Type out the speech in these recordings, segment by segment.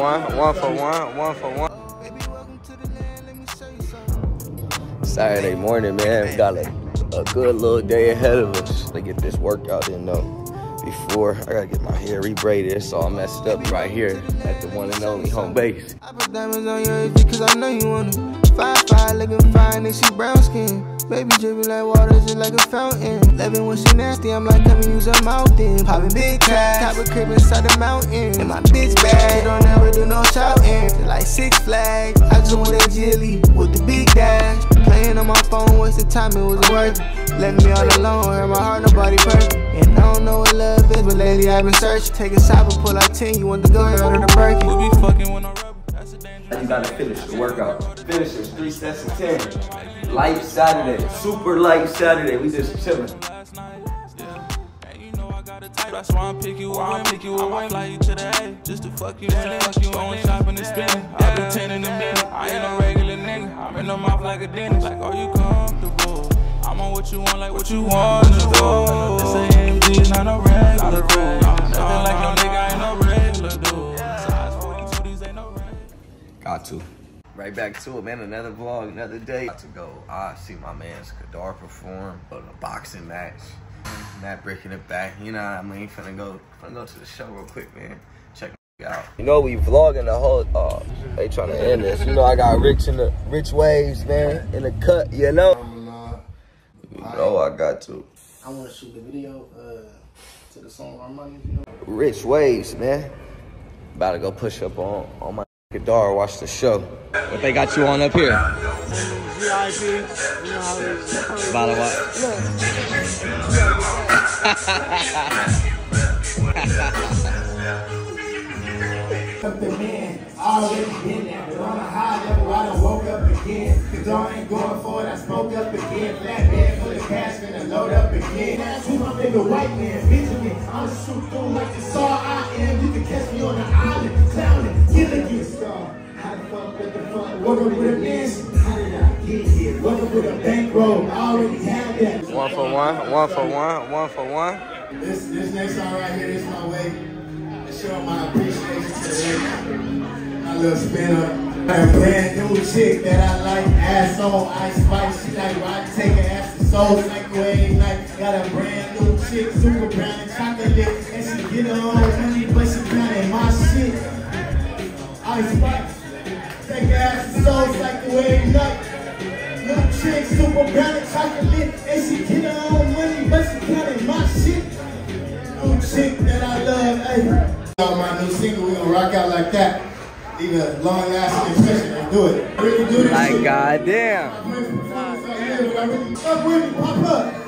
one, one for one, one for one. Saturday morning, man. We got a, a good little day ahead of us to get this workout in though. Before I gotta get my hair rebraided, it's all messed up right here at the one and only home base. I put diamonds on your hips because I know you want to. Fine, fine, looking fine, and she brown skin. Baby dripping like water, just like a fountain. Loving when she nasty, I'm like, come and use a mouth then. Popping big tags, top a crib inside the mountain. And my bitch bad, don't ever do no shouting. Just like Six Flags, I just want that jelly with the big dash. Playing on my phone, wasting time, it wasn't worth it. Left me all alone, hurt my heart, nobody perfect. And I don't know what love is, but lately I've been searching. Take a shot and pull out 10, you want to go, go to the Birkin. We be fucking with no rubber. That's a dangerous. You gotta finish the workout. Finish it, three sets of 10. Light Saturday, super light Saturday. We just chilling. last. Yeah. You know I got a type. That's why I'm pick you up. I'm pick you up. I fly you to the A just to fuck you it. Fuck you going shopping and spending. I've been ten in a minute. I ain't no regular nigga. I'm in the mouth like a dentist. Like, are you comfortable? I'm on what you want, like what you want to. This not no regular. Nothing like no nigga, I ain't no regular dude. Size 42, these ain't no regular. Got to. Right back to it, man. Another vlog, another day. Got to go. I see my man Kadar perform on a boxing match. Not breaking it back. You know what I mean? Finna go, finna go to the show real quick, man. Check it out. You know we vlogging the whole. Uh, they trying to end this. You know I got rich in the rich waves, man, in the cut. You know. You know I got to. I want to shoot the video uh, to the song Armani, if you know. Rich waves, man. About to go push up on on my Kadar. Watch the show. What they got you on up here? VIP, you know how it is. About to what? up the man. Already been there, but on a high level, I done woke up again. Cause I ain't going for it, I spoke up again. Flatbed full of cash, finna load up again. Who my nigga white man, Benjamin. I'm shoot through like the saw I am. You can catch me on the island, clowning, Gilligan star. How the fuck with the fuck? Up with a man. How did I get here? Up with a bankroll, I already had that. One for one, one for one, one for one. This this next song right here, this my way to show my appreciation to the lady. My little spin up. A brand new chick that I like, ass on ice spice. She like why I take her ass soul like way night. Got a brand new chick, super brown and chocolate, and she get her own money, but she pounding my shit. Ice spice. Take her ass to soul like the way night. Little chick, super brown and chocolate, and she get her own money, but she counting my shit. New chick that I love, hey. On my new single, we gonna rock out like that. Leave a long lasting impression and do it. Really do this Like shit. Goddamn. Fuck with me, pop up.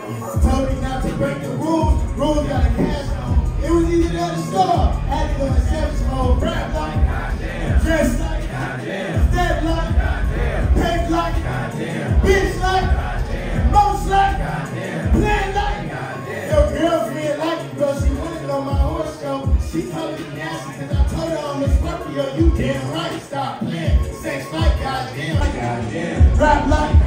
Told me not to break the rules. Rules got a cash on. It was either that or star. Had to go in savage mode. Rap like, goddamn. dress like, goddamn. step like, goddamn. paint like, goddamn. bitch like, goddamn. most like, goddamn. plan like. goddamn. Your girlfriend like bro. She wanted on my horse show. She told me nasty because I told her I'm a Scorpio. You damn right. Stop playing. Sex like goddamn. Goddamn. Rap like.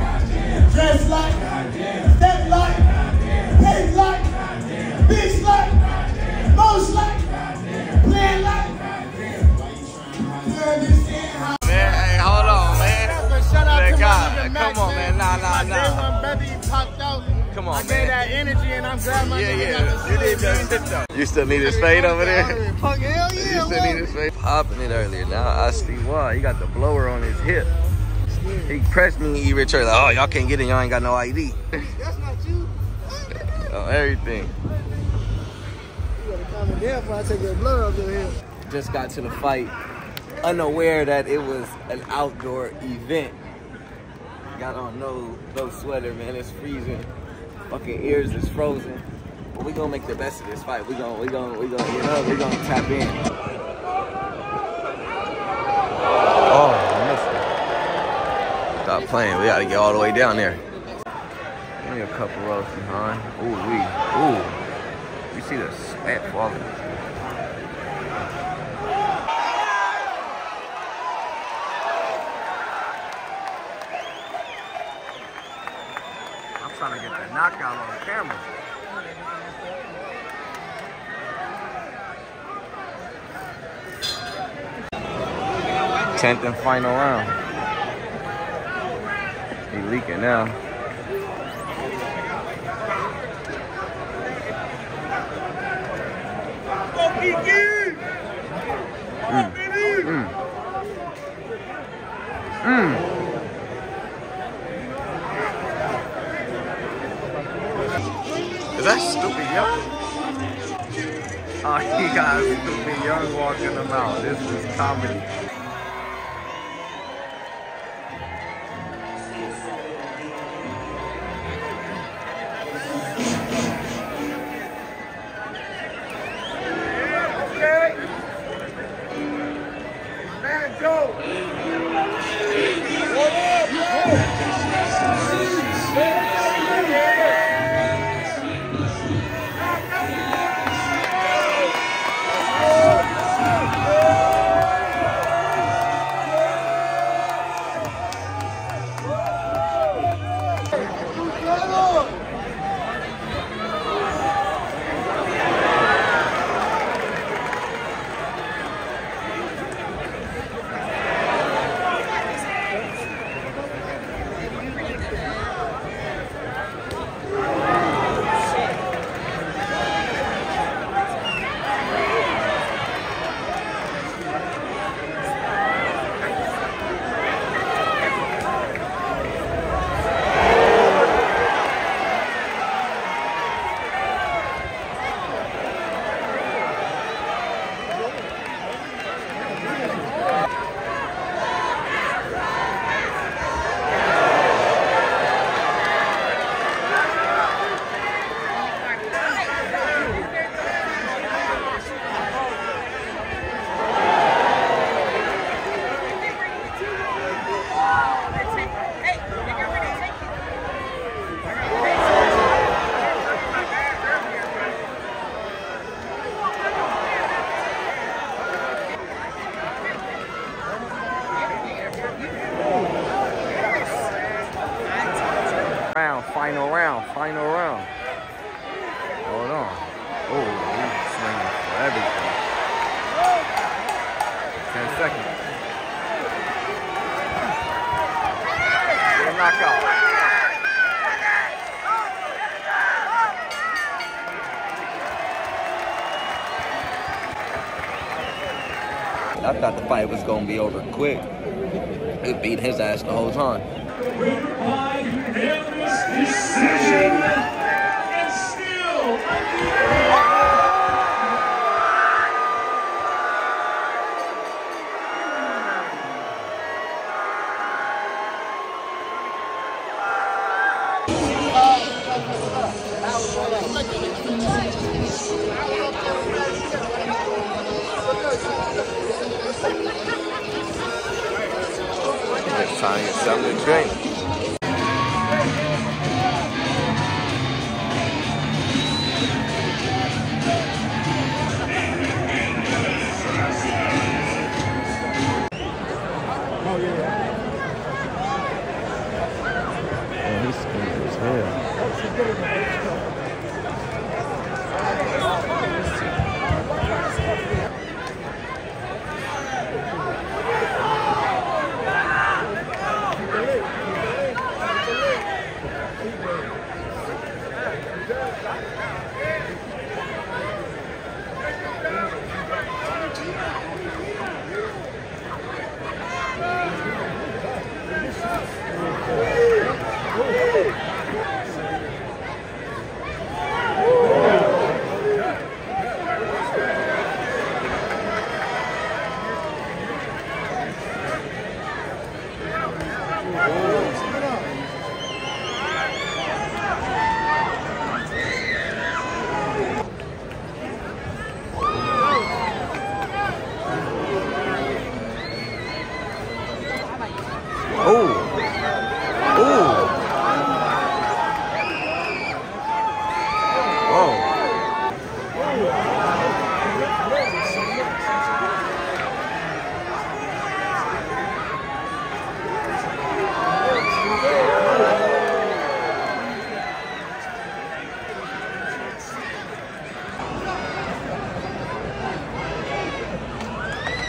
Yeah, yeah. You need that man. shit though. You still need his fade over there? Fuck hell yeah. You still need his fade. Popping it earlier. Now I see why. He got the blower on his hip. He pressed me, E Rich earlier. Oh, y'all can't get in. Y'all ain't got no ID. That's not you. on oh, everything. You gotta calm it down before I take that blur up in here. Just got to the fight, unaware that it was an outdoor event. Got on no no sweater, man. It's freezing. Fucking ears is frozen. But we gonna make the best of this fight. We gonna we gonna we gonna you know we gonna tap in. Oh. Stop playing. We gotta get all the way down there. Only a couple rows behind. Ooh, we ooh. You see the sweat falling. I'm trying to get that knockout on camera. Tenth and final round. He leaking now. Mm. Mm. Is that stupid young? Oh, he got stupid young walking him out. This is comedy. Final round, final round. Hold on. Oh, he's swinging for everything. 10 seconds. Knockout. I thought the fight was gonna be over quick. He beat his ass the whole time decision. And still, Next time you something to drink.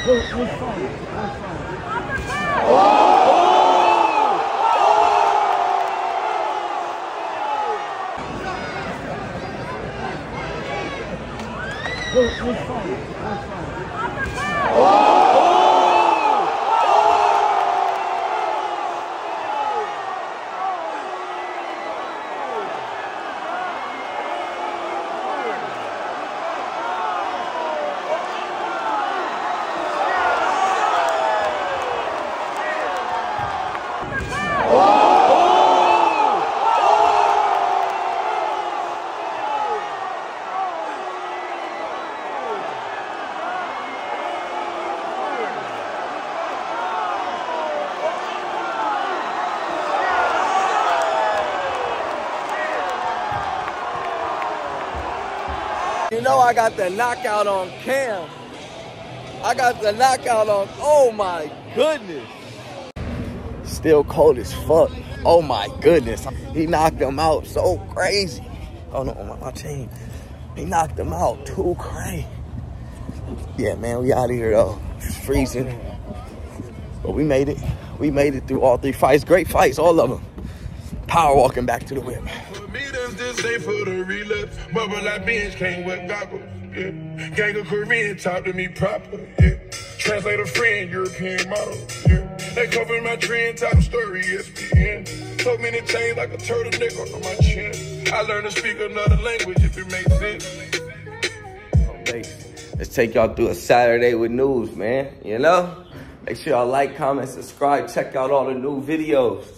Oh, oh, oh, know I got the knockout on cam. I got the knockout on, oh my goodness. Still cold as fuck. Oh my goodness. He knocked him out so crazy. Oh no, my, my chain. He knocked him out too crazy. Yeah, man, we out of here though. It's freezing. But we made it. We made it through all three fights. Great fights, all of them. Power walking back to the whip. That's just safe for the relapse. Bubble like bench came with goggles. Yeah. Gang of Korean talk to me proper. Yeah. Translate a friend, European model. Yeah. They cover my trend, top story, ESPN. So many chains like a turtleneck on my chin. I learned to speak another language if it makes sense. Let's take y'all through a Saturday with news, man. You know? Make sure y'all like, comment, subscribe, check out all the new videos.